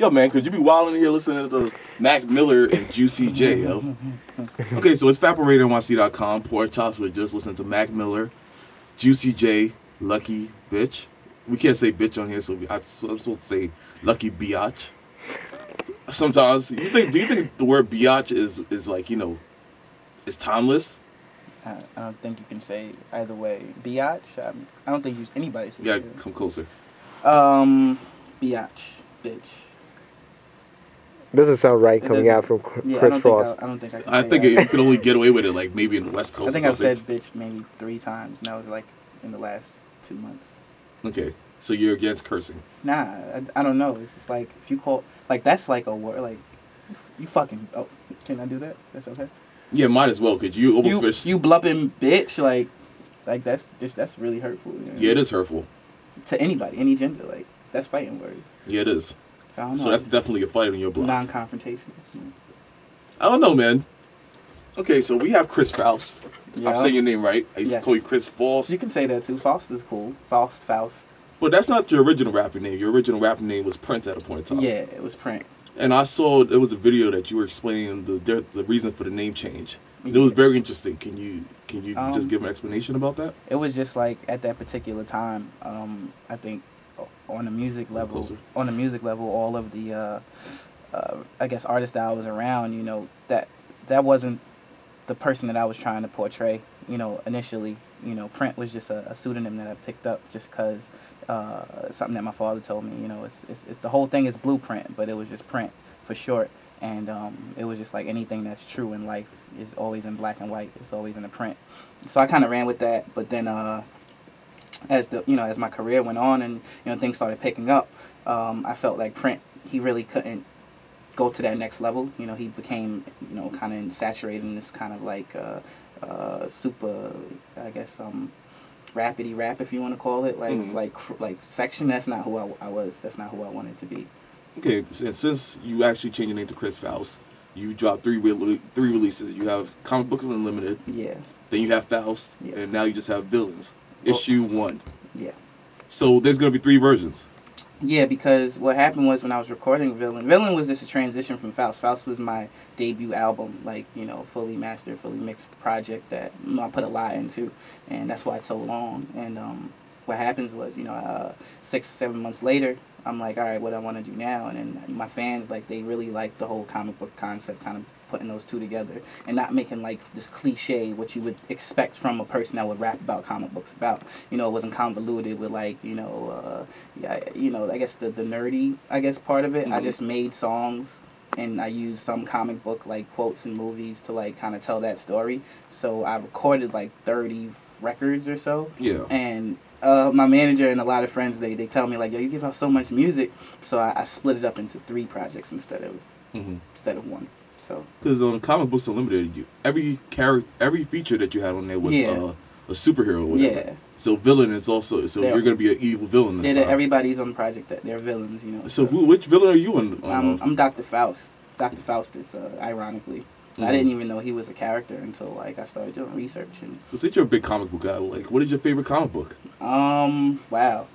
Yo, man, could you be wilding here listening to Mac Miller and Juicy J, yo? Okay, so it's FatBoyRadioNYC.com. Poor Chops, we just listened to Mac Miller, Juicy J, Lucky Bitch. We can't say bitch on here, so we, I, I'm supposed to say Lucky Biatch. Sometimes, you think? Do you think the word biatch is is like you know, is timeless? I, I don't think you can say either way. Biatch. I, I don't think you, anybody should. You say gotta come closer. Um, biatch, bitch. Doesn't sound right coming out from Cr- Yeah, I Chris don't Frost. I, I don't think I can. I think that. you could only get away with it like maybe in the West Coast. I think I've said bitch maybe three times, and that was like in the last two months. Okay, so you're against cursing. Nah, I, I don't know. It's just like if you call like that's like a word like you fucking. Oh, can I do that? That's okay. Yeah, might as well, cause you almost You fish. you blubbing bitch like like that's just that's really hurtful. you know? Yeah, it is hurtful. to anybody, any gender. Like that's fighting words. Yeah, it is. So I don't know. So that's definitely a fight on your block. non-confrontation. I don't know, man. Okay, so we have Chris Faust. Yeah. I'm saying your name right. I used Yes. to call you Chris Faust. You can say that too. Faust is cool. Faust, Faust. But that's not your original rapping name. Your original rapping name was Print at a point in time. Yeah, it was print. And I saw there was a video that you were explaining the the reason for the name change. It was very interesting. Can you can you Um, just give an explanation about that? It was just like at that particular time. Um, I think on the music level, on the music level, all of the, uh, uh, I guess, artists that I was around, you know, that that wasn't the person that I was trying to portray. You know, initially, you know, Print was just a, a pseudonym that I picked up just because uh, something that my father told me. You know, it's, it's it's the whole thing is blueprint, but it was just Print for short. And um, it was just like anything that's true in life is always in black and white. It's always in the print. So I kind of ran with that, but then uh, as the you know as my career went on and you know things started picking up, um, I felt like print he really couldn't go to that next level. You know he became you know kind of saturated in this kind of like uh, uh, super I guess um rapidy rap if you want to call it like Mhm. like like section. That's not who I, I was. That's not who I wanted to be. Okay, and since you actually changed your name to Chris Faust, you dropped three re- three releases. You have Comic Books Unlimited, Yeah, then you have Faust, Yes. and now you just have Villains, issue one. yeah. So there's gonna be three versions. Yeah, because what happened was when I was recording Villain, Villain was just a transition from Faust. Faust was my debut album, like, you know, fully mastered, fully mixed project that you know, I put a lot into, and that's why it's so long. And um, what happens was, you know, uh, six, seven months later, I'm like, all right, what do I want to do now? And then my fans, like, they really like the whole comic book concept, kind of putting those two together, and not making like this cliche what you would expect from a person that would rap about comic books about. You know, it wasn't convoluted with like, you know, uh, yeah, you know, I guess the the nerdy, I guess part of it. And I just made songs and I used some comic book like quotes and movies to like kind of tell that story. So I recorded like 30 records or so Yeah. and uh, my manager and a lot of friends they, they tell me like yo you give out so much music so I, I split it up into three projects instead of Mm-hmm. instead of one so Because on Comic Books Unlimited, you, every character, every feature that you had on there was Yeah. uh, a superhero. Or whatever. yeah So villain is also so Yeah. you're gonna be an evil villain. This They're- everybody's on the project that they're villains you know So who, which villain are you on? on I'm, uh, I'm Dr. Faust Dr. Faustus uh, ironically I Mhm. didn't even know he was a character until like I started doing research and so since you're a big comic book guy, like what is your favorite comic book? um wow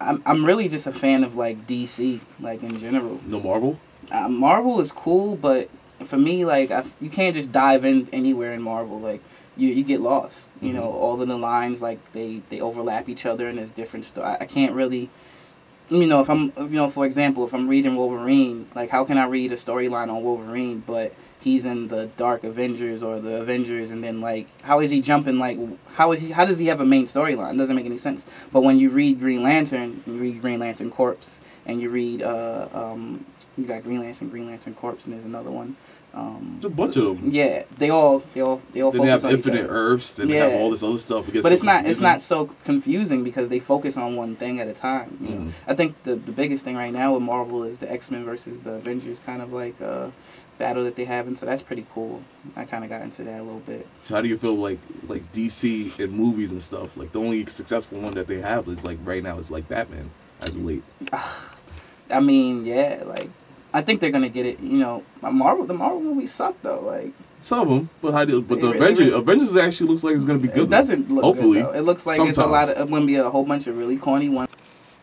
I'm I'm really just a fan of like DC like in general No Marvel. uh, Marvel is cool, but for me, like I, you can't just dive in anywhere in Marvel. Like you, you get lost. You Mhm. know, all of the lines like they they overlap each other, and there's different stuff. I, I can't really. You know, if I'm, you know, for example, if I'm reading Wolverine, like how can I read a storyline on Wolverine, but he's in the Dark Avengers or the Avengers, and then like how is he jumping? Like how is he? How does he have a main storyline? Doesn't make any sense. But when you read Green Lantern, you read Green Lantern Corps, and you read uh um you got Green Lantern, Green Lantern Corps, and there's another one. Um, There's a bunch of them. yeah, they all they all they all Then they have on Infinite. Earths. Then they have all this other stuff. It But so it's not it's not so confusing because they focus on one thing at a time. You know? Mhm. I think the the biggest thing right now with Marvel is the X Men versus the Avengers kind of like uh battle that they have, and so that's pretty cool. I kind of got into that a little bit. So how do you feel like like DC in movies and stuff? Like the only successful one that they have is like right now is like Batman as of late. I mean, yeah, like I think they're gonna get it. You know, Marvel the Marvel movies suck though. Like Some of them, but how do but the Avengers really- Avengers actually looks like it's gonna be good. it doesn't look Hopefully, good. It looks like it's a lot of. It gonna be a whole bunch of really corny ones.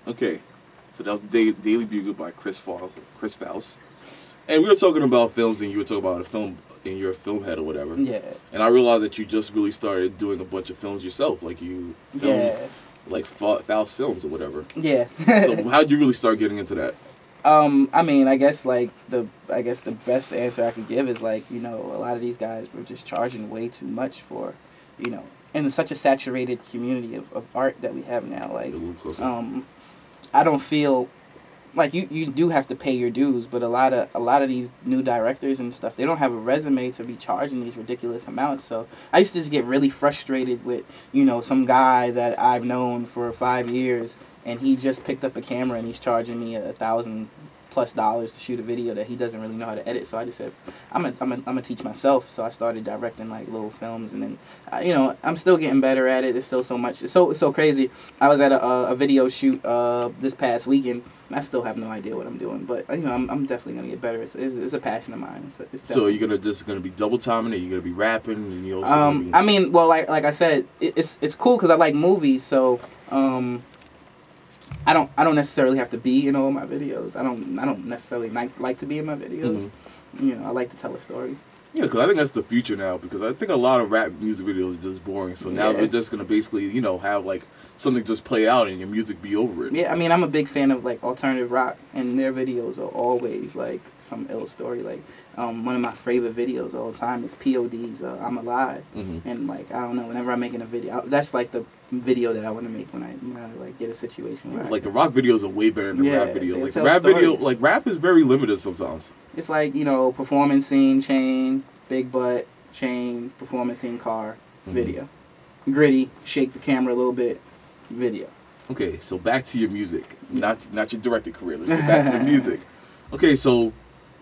Okay, So that was da- Daily Bugle by Chris Faust. Chris Faust. And we were talking about films, and you were talking about a film in your film head or whatever. Yeah. And I realized that you just really started doing a bunch of films yourself, like you filmed Yeah. like Fa- Faust films or whatever. Yeah. so how did you really start getting into that? Um, I mean, I guess like the I guess the best answer I could give is like you know a lot of these guys were just charging way too much for, you know, in such a saturated community of, of art that we have now. Like, A little closer. um, I don't feel like you you do have to pay your dues, but a lot of a lot of these new directors and stuff they don't have a resume to be charging these ridiculous amounts. So I used to just get really frustrated with you know some guy that I've known for five years and he just picked up a camera and he's charging me a thousand plus dollars to shoot a video that he doesn't really know how to edit. So I just said, I'm a, I'm a, I'm gonna teach myself. So I started directing like little films, and then, uh, you know, I'm still getting better at it. There's still so much. It's so it's so crazy. I was at a, a, video shoot uh this past weekend. I still have no idea what I'm doing, but you know, I'm I'm definitely gonna get better. It's it's, it's a passion of mine. It's, it's so you're gonna just gonna be double timing it. You're gonna be rapping, and you also um, gonna I mean, well, like like I said, it, it's it's cool because I like movies, so um, I don't I don't necessarily have to be in all my videos. I don't I don't necessarily like like to be in my videos. Mhm. You know, I like to tell a story. Yeah, because I think that's the future now. Because I think a lot of rap music videos are just boring. So now Yeah. they're just gonna basically, you know, have like something just play out and your music be over it. Yeah, I mean, I'm a big fan of like alternative rock, and their videos are always like some ill story. Like, um, one of my favorite videos all the time is POD's uh, "I'm Alive," hmm and like I don't know, whenever I'm making a video, that's like the video that I want to make when I when I like get a situation where I- Like the rock videos are way better than the Yeah, rap videos. Like rap video, like rap is very limited sometimes. It's like you know performance scene chain, big butt chain, performance scene car Mhm. video, gritty, shake the camera a little bit, video. Okay, so back to your music, not not your directing career. Let's get back to the music. Okay, so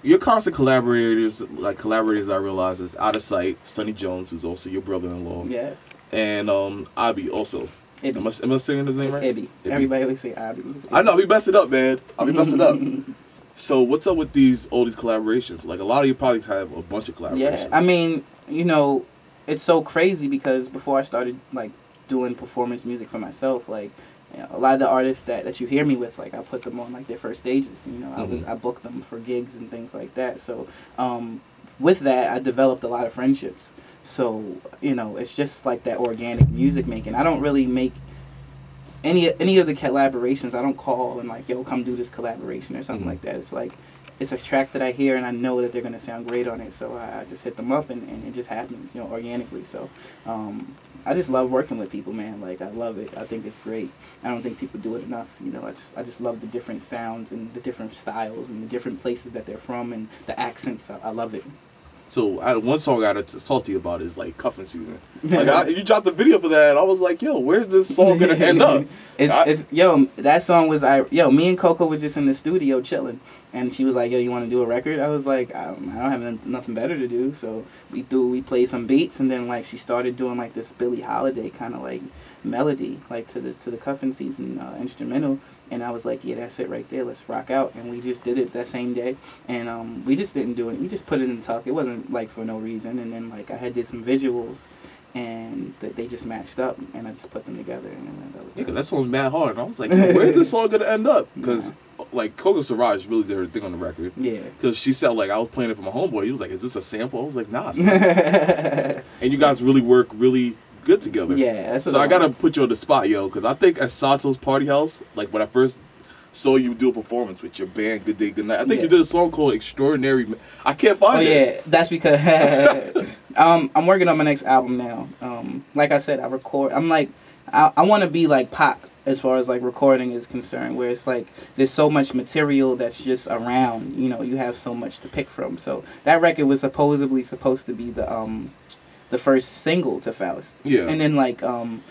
your constant collaborators, like collaborators, I realize is Out of Sight, Sonny Jones, who's also your brother-in-law, Yeah, and um, Abi also. Ibby. Am I, am I saying his name It's right? Ibby. Ibby. Everybody always say Abby. I know, I'll Ibby. be messing up, man. I'll be messing up. So what's up with these all these collaborations? Like a lot of your projects have a bunch of collaborations. Yeah, I mean, you know, it's so crazy because before I started like doing performance music for myself, like you know, a lot of the artists that that you hear me with, like I put them on like their first stages. You know, I was Mhm. I booked them for gigs and things like that. So um, with that, I developed a lot of friendships. So you know, it's just like that organic music making. I don't really make any any of the collaborations. I don't call and like, yo, come do this collaboration or something Mhm. like that. It's like it's a track that I hear and I know that they're gonna sound great on it, so I, I just hit them up and, and it just happens, you know, organically. So um, I just love working with people, man. Like I love it. I think it's great. I don't think people do it enough. You know, I just I just love the different sounds and the different styles and the different places that they're from and the accents. I, I love it. So I, one song I had to talk to you about is like cuffing season. Like I, you dropped the video for that, and I was like, yo, where's this song gonna end up? it's, I- it's yo, that song was I yo, me and Coco was just in the studio chilling, and she was like, yo, you want to do a record? I was like, I don't, I don't have n- nothing better to do, so we threw we played some beats, and then like she started doing like this Billie Holiday kind of like melody, like to the to the cuffing season uh, instrumental, and I was like, yeah, that's it right there, let's rock out, and we just did it that same day, and um we just didn't do it, we just put it in tuck, it wasn't like for no reason, and then like I had did some visuals. And that they just matched up, and I just put them together, and then that was Yeah, that song's mad hard. And I was like, where's this song gonna end up? Because like Coco Siraj really did her thing on the record. Yeah. Because she said like I was playing it for my homeboy. He was like, "Is this a sample?" I was like, "Nah." and you guys really work really good together. yeah, So I gotta put you on the spot, yo, because I think at Sato's Party House, like when I first saw you do a performance with your band, Good Day Good Night, I think Yeah. you did a song called Extraordinary. Ma- I can't Oh find it. yeah, that's because um I'm working on my next album now. Um, like I said, I record. I'm like, I I want to be like Pac as far as like recording is concerned, where it's like there's so much material that's just around. You know, you have so much to pick from. So that record was supposedly supposed to be the um the first single to Faust. Yeah. And then like um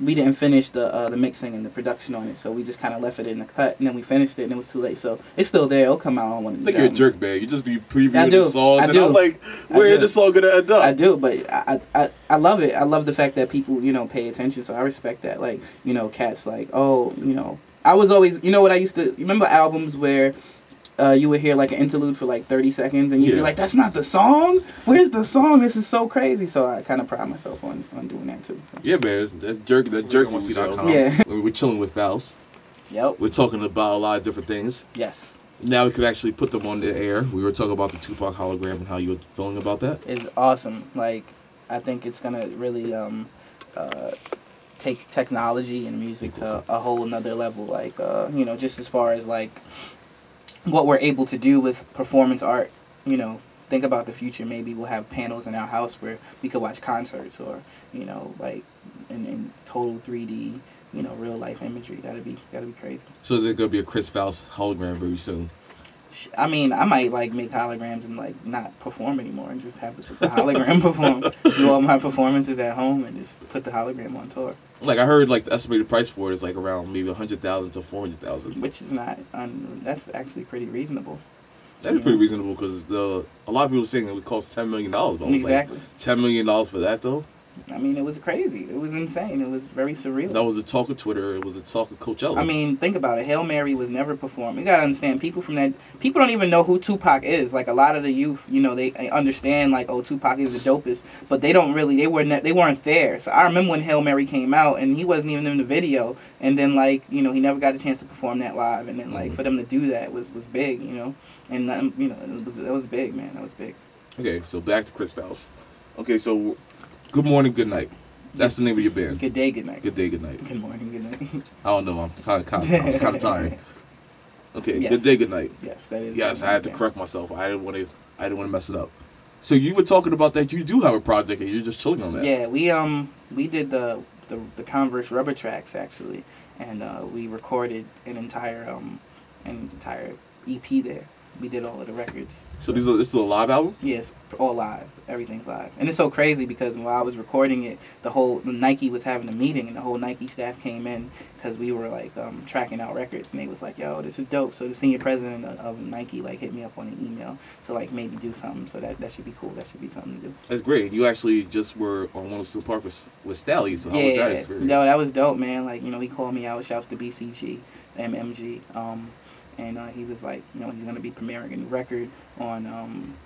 we didn't finish the uh, the mixing and the production on it, so we just kind of left it in the cut, and then we finished it, and it was too late. So it's still there. It'll come out on one of these think you're a jerk, man. You just be previewing the songs, I and do. I'm like, where is this song gonna end up? I do, but I, I I love it. I love the fact that people you know pay attention. So I respect that. Like you know, cats like oh you know I was always you know what I used to remember albums where. Uh, you would hear like an interlude for like 30 seconds, and you'd be like, "That's not the song. Where's the song? This is so crazy." So I kind of pride myself on on doing that too. So. Yeah, man. That's jerk. That jerk. We're on moves, yo. Yeah. We're chilling with Faust. Yep. We're talking about a lot of different things. Yes. Now we could actually put them on the air. We were talking about the Tupac hologram and how you were feeling about that. It's awesome. Like I think it's gonna really um uh take technology and music to a whole another level. Like uh you know just as far as like what we're able to do with performance art. You know think about the future. Maybe we'll have panels in our house where we could watch concerts or you know like in, in total 3D you know real life imagery. That'd be that'd be crazy. So there's gonna be a Chris Faust hologram very soon. I mean, I might like make holograms and like not perform anymore and just have the, the hologram perform. Do all my performances at home and just put the hologram on tour, Like I heard, like the estimated price for it is like around maybe a hundred thousand to four hundred thousand. which is not. Un- that's actually pretty reasonable. That is pretty reasonable because the a lot of people are saying it would cost ten million dollars. But Exactly. like, ten million dollars for that though. I mean, it was crazy. It was insane. It was very surreal. That was the talk of Twitter. It was the talk of Coachella. I mean, think about it. Hail Mary was never performed. You gotta understand, people from that, people don't even know who Tupac is. Like a lot of the youth, you know, they, they understand like, oh, Tupac is the dopest, but they don't really, they were ne- they weren't there. So I remember when Hail Mary came out, and he wasn't even in the video, and then like, you know, he never got a chance to perform that live, and then like Mhm. for them to do that was was big, you know, and um, you know, it was that was big, man, that was big. okay, so back to Chris Faust. Okay, so good morning, good night. That's the name of your band. Good day, good night. Good day, good night. Good morning, good night. I don't know. I'm kind of, kind of, I'm kind of tired. Okay, Yes. good day, good night. yes, that is. Yes, I had to correct myself. I didn't want to. I didn't want to mess it up. So you were talking about that you do have a project and you're just chilling on that. Yeah, we um we did the the, the Converse rubber tracks actually, and uh, we recorded an entire um an entire EP there. We did all of the records. So these are this is a live album. Yes, all live. Everything's live, and it's so crazy because while I was recording it, the whole Nike was having a meeting, and the whole Nike staff came in because we were like um, tracking out records, and they was like, "Yo, this is dope." So the senior president of, of Nike like hit me up on an email to like maybe do something. So that that should be cool. That should be something to do. That's great. You actually just were on one of the Park with with Stalley. So how was that yeah, experience? no, that was dope, man. Like you know, he called me out. Shouts to BCG, MMG. Um, and uh, he was like, you know, he's gonna be premiering a new record on um,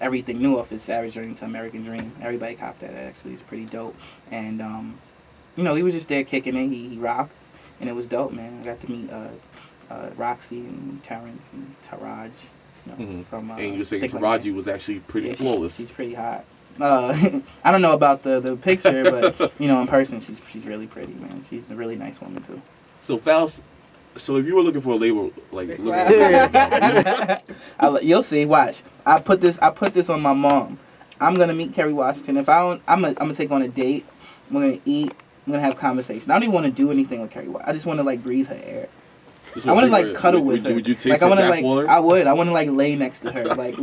everything new off his Savage Journey to American Dream. Everybody copped that. Actually, it's pretty dope. And um, you know, he was just there kicking it. He, he rocked, and it was dope, man. I got to meet uh, uh, Rocsi and Terrence and Taraji. You know, Mhm. from uh, and you were saying Think Like Taraji was actually pretty Yeah, she's- flawless. She's, pretty hot. Uh, I don't know about the the picture, but you know, in person, she's she's really pretty, man. She's a really nice woman too. So Faust. So if you were looking for a label, like looking for a label, I'll, you'll see. Watch. I put this. I put this on my mom. I'm gonna meet Kerry Washington. If I don't, I'm gonna, I'm gonna take on a date. We're gonna eat. I'm gonna have conversation. I don't even want to do anything with Kerry. Wa- I just want to like breathe her air. I want to like cuddle would, with would, her. Would you taste like I want to like? I would. I want to like lay next to her, like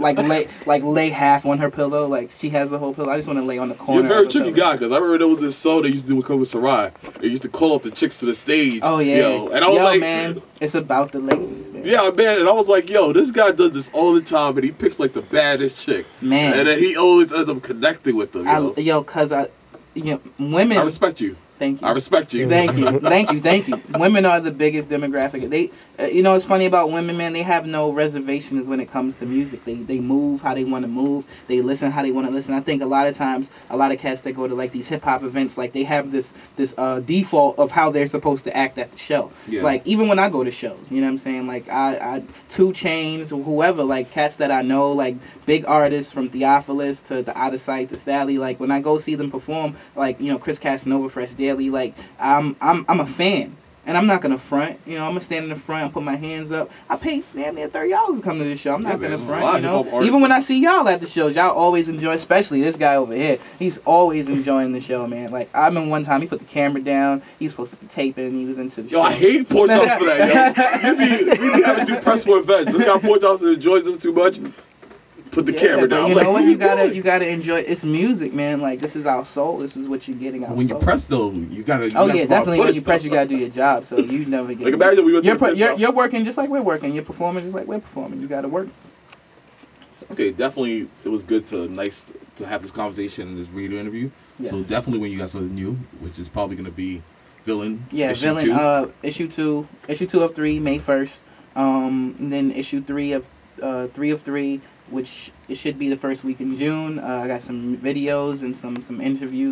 like lay like lay half on her pillow. Like she has the whole pillow. I just want to lay on the corner. You're a very tricky guy because I remember there was this show they used to do with Kobe Sarai. They used to call up the chicks to the stage. Oh yeah. Yo, and I was Yo, like, man, it's about the ladies, man. Yeah, man, and I was like, yo, this guy does this all the time, and he picks like the baddest chick, Man. and then he always ends up connecting with them. Know? I, yo, cause I, you know, women. I respect you. Thank you. I respect you. Thank you, thank you, thank you. Women are the biggest demographic. They, uh, you know, it's funny about women, man. They have no reservations when it comes to music. They they move how they want to move. They listen how they want to listen. I think a lot of times, a lot of cats that go to like these hip hop events, like they have this this uh, default of how they're supposed to act at the show. Yeah. Like even when I go to shows, you know what I'm saying? Like I, I 2 Chainz or whoever, like cats that I know, like big artists from Theophilus to the Out of Sight to Stalley. Like when I go see them perform, like you know Chris Casanova, Fresh Daily, like I'm I'm I'm a fan. And I'm not gonna front, you know. I'm gonna stand in the front and put my hands up. I paid damn near thirty dollars to come to this show. I'm not man. gonna front, you know. Even when I see y'all at the shows, y'all always enjoy. Especially this guy over here. He's always enjoying the show, man. Like I remember one time he put the camera down. He's supposed to be taping. He was into the Yo, show. I hate Charles for that, yo. We be, we be having to do press for events. This guy Charles enjoys this too much. Put the Yeah, camera down. You I'm know like, what? You are gotta doing? you gotta enjoy. It's music, man. Like this is our soul. This is what you're getting out. When you press though, you gotta. You Oh gotta yeah, definitely. When footage, you press, though. you gotta do your job. So you never get. Like imagine we went to you're, the pro- you're you're working just like we're working. You're performing just like we're performing. You gotta work. Okay, definitely, it was good to nice to have this conversation and this radio interview. Yes. So definitely, when you got something new, which is probably gonna be villain. Yeah, issue villain. two. Uh, issue two, issue two of three, May first. Um, and then issue three of uh three of three, which it should be the first week in June. Uh, I got some videos and some some interviews.